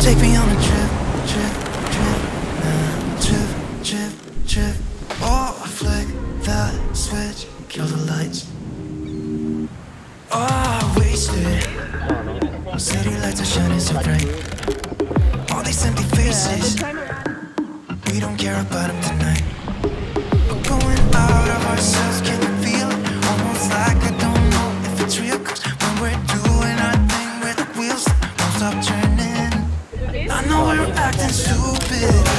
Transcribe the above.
Take me on a trip, trip, trip, nah, trip, trip, trip. Oh, I flick that switch, kill the lights. Oh, I wasted. City lights are shining so bright. All these empty faces, we don't care about them. acting stupid.